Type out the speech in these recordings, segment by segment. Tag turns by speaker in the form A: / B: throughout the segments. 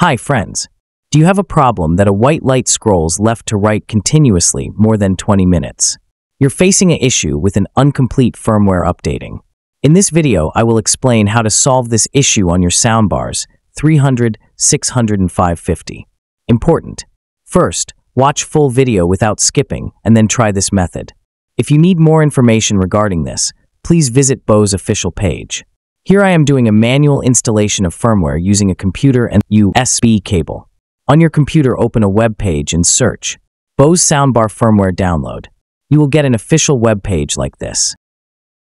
A: Hi, friends. Do you have a problem that a white light scrolls left to right continuously more than 20 minutes? You're facing an issue with an incomplete firmware updating. In this video, I will explain how to solve this issue on your soundbars 300, 600, and 550. Important. First, watch full video without skipping and then try this method. If you need more information regarding this, please visit Bose official page. Here I am doing a manual installation of firmware using a computer and USB cable. On your computer, open a web page and search Bose Soundbar Firmware Download. You will get an official web page like this.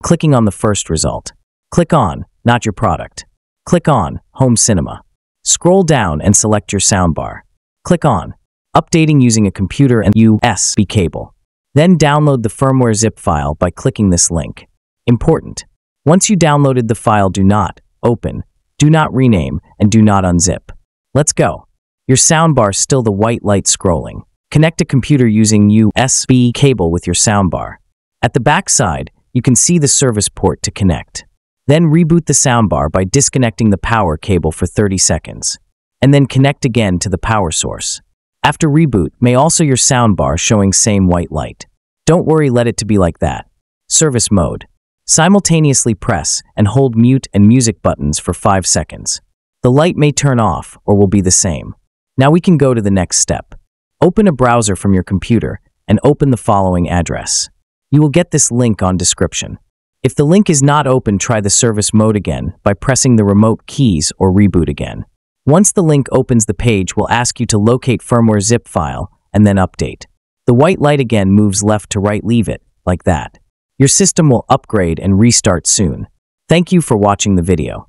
A: Clicking on the first result. Click on Not Your Product. Click on Home Cinema. Scroll down and select your soundbar. Click on Updating using a computer and USB cable. Then download the firmware zip file by clicking this link. Important. Once you downloaded the file, do not open, do not rename, and do not unzip. Let's go. Your soundbar still the white light scrolling. Connect a computer using USB cable with your soundbar. At the back side, you can see the service port to connect. Then reboot the soundbar by disconnecting the power cable for 30 seconds. And then connect again to the power source. After reboot, may also your soundbar showing same white light. Don't worry, let it to be like that. Service mode. Simultaneously press and hold mute and music buttons for 5 seconds. The light may turn off or will be the same. Now we can go to the next step. Open a browser from your computer and open the following address. You will get this link on description. If the link is not open, try the service mode again by pressing the remote keys or reboot again. Once the link opens the page, will ask you to locate firmware zip file and then update. The white light again moves left to right, leave it, like that. Your system will upgrade and restart soon. Thank you for watching the video.